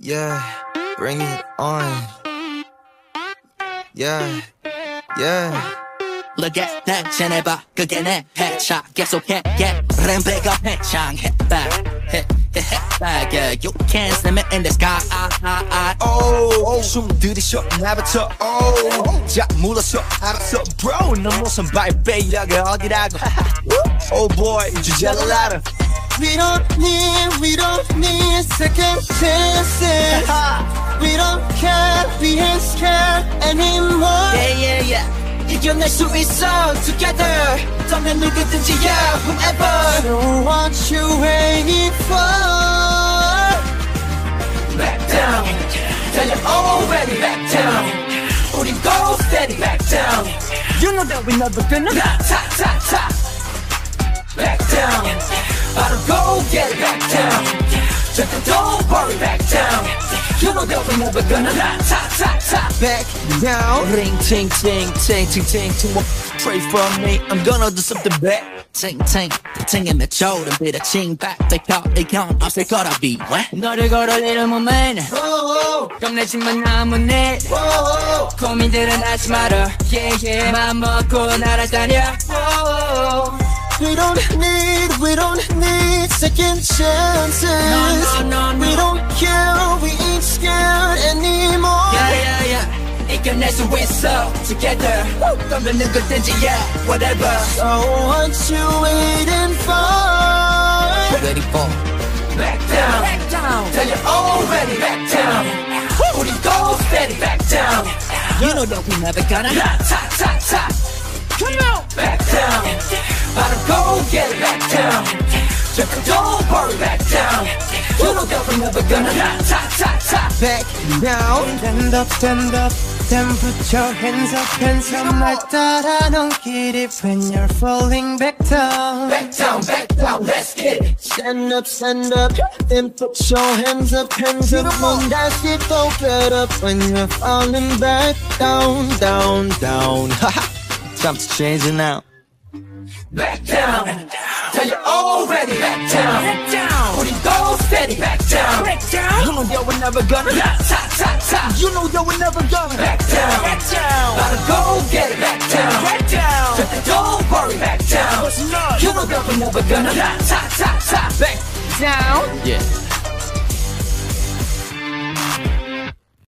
Yeah, bring it on. Yeah, yeah. Look at that 쟤네봐 그게 내 패차 계속해 yeah 배가 패창해 back hit hit hit back yeah you can't see me in the sky I, I, I. Oh, 숨 들이쉬어 나부터 oh. 자 물러서 알았어 bro 너 무슨 발베 여기 어디라고 Oh boy 주제를 알아 We don't need, we don't need second chances. we don't care, we ain't scared anymore. yeah yeah yeah 이겨낼 수 있어 together 떠면 누구든지 yeah whoever So what you waiting for? back down 달려 already back down 우린 go steady back down You know that we never gonna ta ta ta back down I don't go get it back down 절대 don't worry back down You know that we never gonna ta ta ta Back down Ring ting ting ting ting ting ting Pray for me I'm gonna do something bad ting ting 팅에 맺혀 덤비다 칭백 백합 이건 없을 거라비 너를 걸어내려 몸엔 겁내지만 아무 일 고민들은 하지 마라 yeah yeah 맘 먹고 날아다녀 We don't need, we don't need second chances. No, no, no, no. We don't care, we ain't scared anymore. yeah yeah yeah 이겨낼 수 있어 together 떠면 누구든지 yeah whatever So what you waiting for? Ready for back down, back down. Tell you already back down. 우리 go steady back down. You know that we never gonna ta ta ta. Come on, back down. I don't go get it back down. Just don't worry back down. You know that we never gonna ta ta ta. Back down Stand up, stand up, then put your hands up, hands up. 날 따라 넘길 it when you're falling back down. Back down, back down. Let's get it. Stand up, stand up, then put your hands up, hands up. 넌 다시 또 get up when you're falling back down, down, down. Something's changing now. Back down. Tell you already. Back down. Back down. Put it all steady. Back down. Back down. You know we're never gonna. Top, top, top, top. You know we're never gonna. Back down. Back down. Gotta go get it. Back down. Back down. Shut the door. Worry. Back down. You know we're never gonna. Top, top, top. Back down. Yeah.